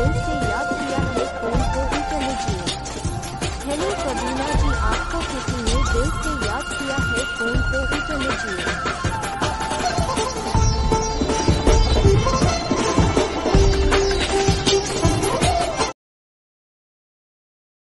दिल से याद किया है फ़ोन को ही तो मुझे हेलो कबीना